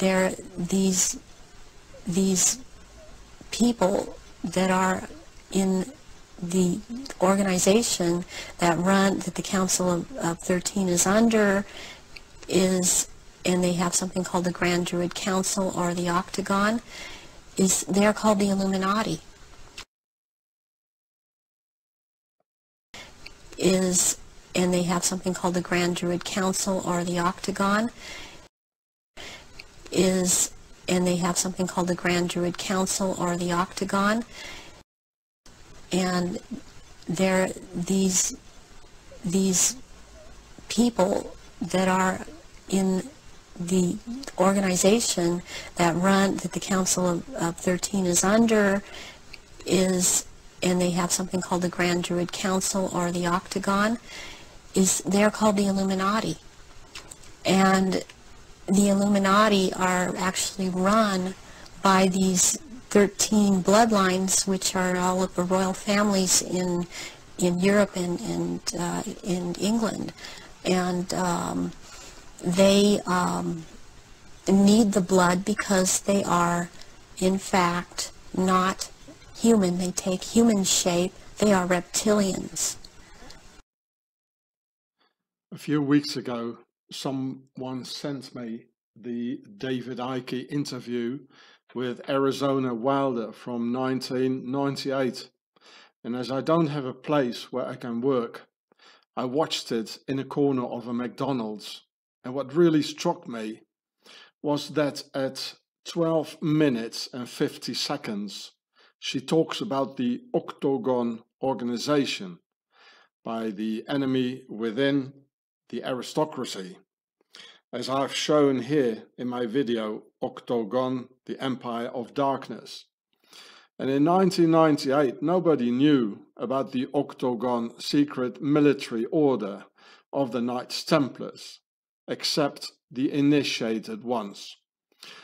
there these these people that are in the organization that run that the Council of, of 13 is under is and they have something called the Grand Druid Council or the Octagon is they're called the Illuminati. Is and they have something called the Grand Druid Council or the Octagon is and they have something called the Grand Druid Council or the Octagon. And there these these people that are in the organization that run that the Council of, of 13 is under is and they have something called the Grand Druid Council or the Octagon is they're called the Illuminati. And the Illuminati are actually run by these 13 bloodlines, which are all of the royal families in in Europe and, and uh, in England. And um, they um, need the blood because they are, in fact, not human. They take human shape. They are reptilians. A few weeks ago, someone sent me the David Icke interview with Arizona Wilder from 1998. And as I don't have a place where I can work, I watched it in a corner of a McDonald's. And what really struck me was that at 12 minutes and 50 seconds, she talks about the Octagon organization by the enemy within the aristocracy. As I've shown here in my video, Octagon, the Empire of Darkness. And in 1998, nobody knew about the Octagon secret military order of the Knights Templars, except the initiated ones.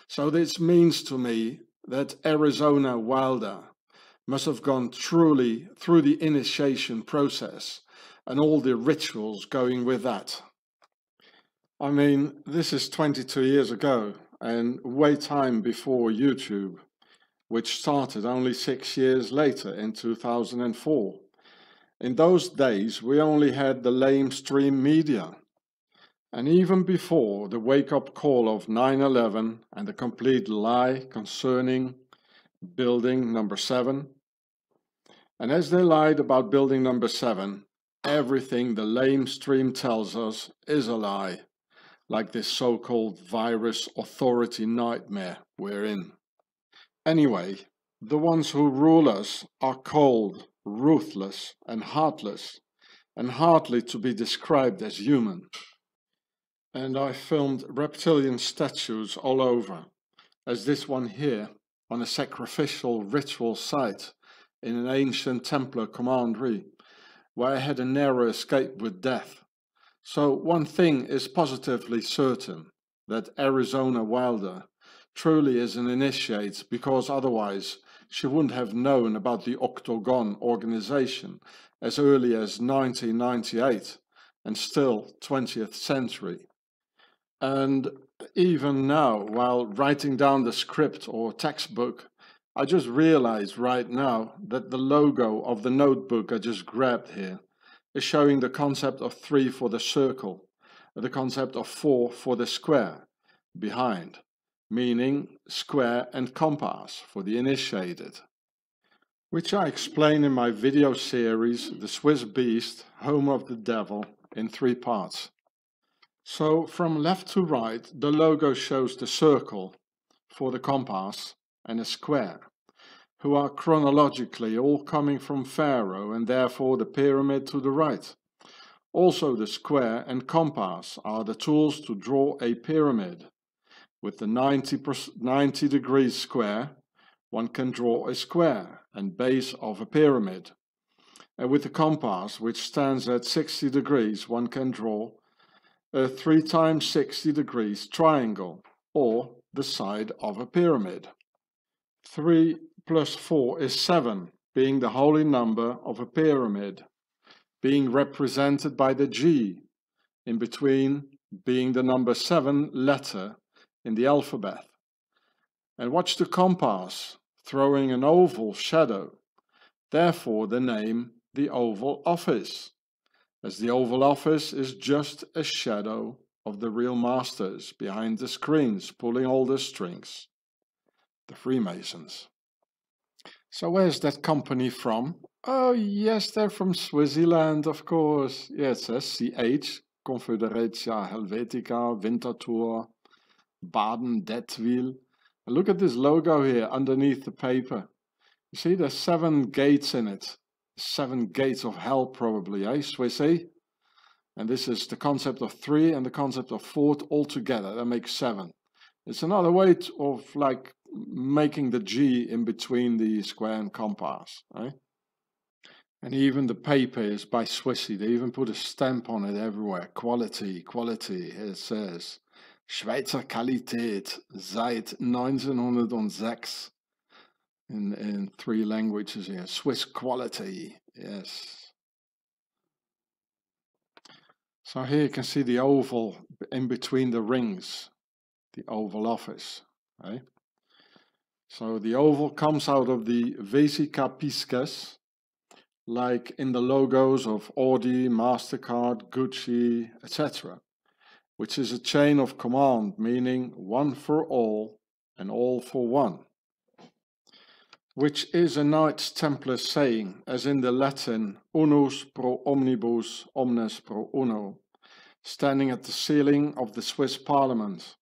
So this means to me that Arizona Wilder must have gone truly through the initiation process and all the rituals going with that. I mean, this is 22 years ago and way time before YouTube, which started only six years later in 2004. In those days, we only had the lamestream media. And even before the wake-up call of 9-11 and the complete lie concerning building number 7, and as they lied about building number 7, everything the lamestream tells us is a lie like this so-called virus authority nightmare we're in. Anyway, the ones who rule us are cold, ruthless and heartless, and hardly to be described as human. And I filmed reptilian statues all over, as this one here on a sacrificial ritual site in an ancient Templar commandery, where I had a narrow escape with death so one thing is positively certain, that Arizona Wilder truly is an initiate because otherwise she wouldn't have known about the Octagon organization as early as 1998 and still 20th century. And even now, while writing down the script or textbook, I just realized right now that the logo of the notebook I just grabbed here is showing the concept of 3 for the circle, the concept of 4 for the square behind, meaning square and compass for the initiated, which I explain in my video series The Swiss Beast, Home of the Devil, in three parts. So from left to right, the logo shows the circle for the compass and a square who are chronologically all coming from Pharaoh and therefore the pyramid to the right. Also the square and compass are the tools to draw a pyramid. With the 90, 90 degrees square, one can draw a square and base of a pyramid. And with the compass, which stands at 60 degrees, one can draw a 3 times 60 degrees triangle, or the side of a pyramid. 3 plus 4 is 7, being the holy number of a pyramid, being represented by the G, in between being the number 7 letter in the alphabet. And watch the compass throwing an oval shadow. Therefore the name the Oval Office, as the Oval Office is just a shadow of the real masters behind the screens pulling all the strings, the Freemasons. So where's that company from? Oh yes, they're from Swaziland, of course. Yeah, it says CH, Confederatia Helvetica, Winterthur, Baden, Dettwil. Look at this logo here underneath the paper. You see there's seven gates in it. Seven gates of hell probably, eh, Swissy? And this is the concept of three and the concept of four all together. That makes seven. It's another way of like making the G in between the square and compass. Eh? And even the paper is by Swissy. They even put a stamp on it everywhere. Quality, quality. It says Schweizer Qualität seit 1906. In, in three languages here. Swiss quality. Yes. So here you can see the oval in between the rings, the Oval Office. Right? So the oval comes out of the Vesica piscis, like in the logos of Audi, MasterCard, Gucci, etc., which is a chain of command, meaning one for all and all for one, which is a Knights Templar saying, as in the Latin, unus pro omnibus, omnes pro uno, standing at the ceiling of the Swiss parliament,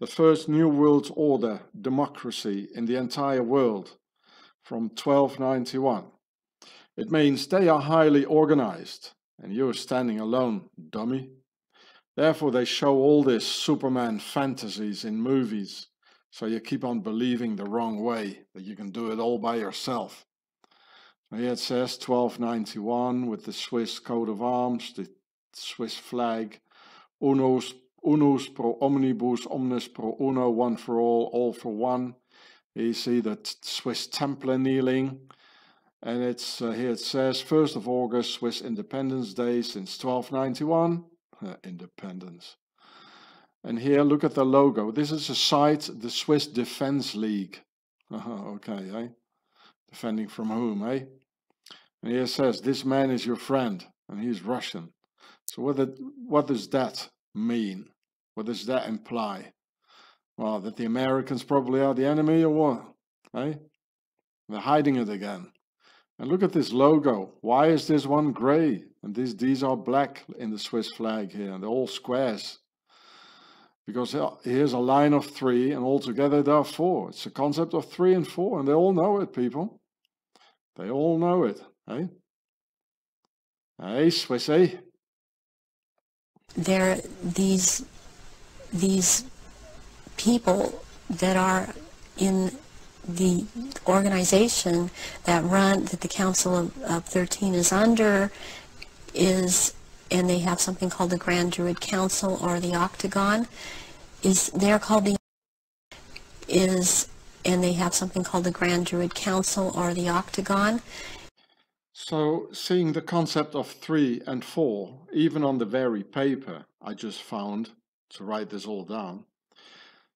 the first New World Order democracy in the entire world from 1291. It means they are highly organized and you're standing alone, dummy. Therefore, they show all this Superman fantasies in movies, so you keep on believing the wrong way, that you can do it all by yourself. Here it says 1291 with the Swiss coat of arms, the Swiss flag, unus, unus pro omnibus, omnes pro uno, one for all, all for one. You see that Swiss Templar kneeling, and it's uh, here it says 1st of August, Swiss Independence Day since 1291. Uh, independence. And here, look at the logo. This is a site, the Swiss Defense League. Uh -huh, okay, eh? Defending from whom, eh? And here it says, this man is your friend, and he's Russian. So what, did, what does that mean? What does that imply? Well, that the Americans probably are the enemy or what? Eh? They're hiding it again. And look at this logo. Why is this one gray? And these, these are black in the Swiss flag here. And they're all squares. Because here's a line of three and altogether there are four. It's a concept of three and four. And they all know it, people. They all know it. Eh? Hey, Swissy. There, these, these people that are in the organization that run, that the Council of, of 13 is under, is, and they have something called the Grand Druid Council or the Octagon, is, they're called the, is, and they have something called the Grand Druid Council or the Octagon. So, seeing the concept of three and four, even on the very paper I just found to write this all down,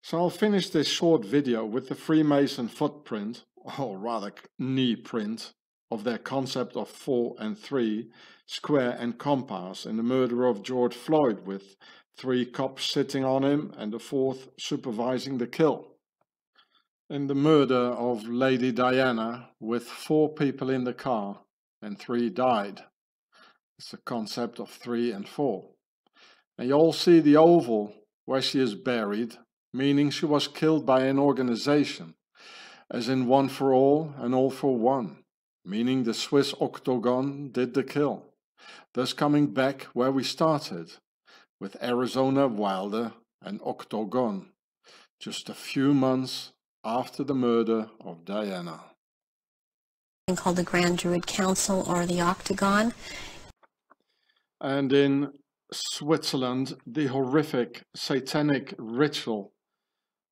so I'll finish this short video with the Freemason footprint, or rather knee print, of their concept of 4 and 3, square and compass in the murder of George Floyd with three cops sitting on him and the fourth supervising the kill. In the murder of Lady Diana with four people in the car and three died. It's the concept of 3 and 4. And you all see the oval where she is buried meaning she was killed by an organization, as in one for all and all for one, meaning the Swiss octagon did the kill, thus coming back where we started, with Arizona Wilder and Octagon, just a few months after the murder of Diana. Called the Grand Druid Council or the Octagon. And in Switzerland, the horrific satanic ritual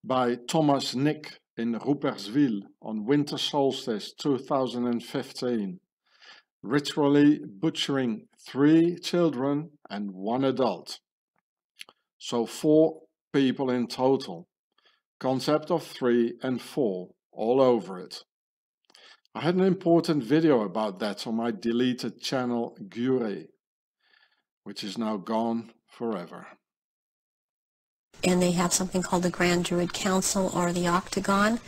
by Thomas Nick in Rupperswil on winter solstice 2015, ritually butchering three children and one adult. So four people in total concept of three and four all over it. I had an important video about that on my deleted channel Gure, which is now gone forever. and they have something called the Grand Druid Council or the Octagon.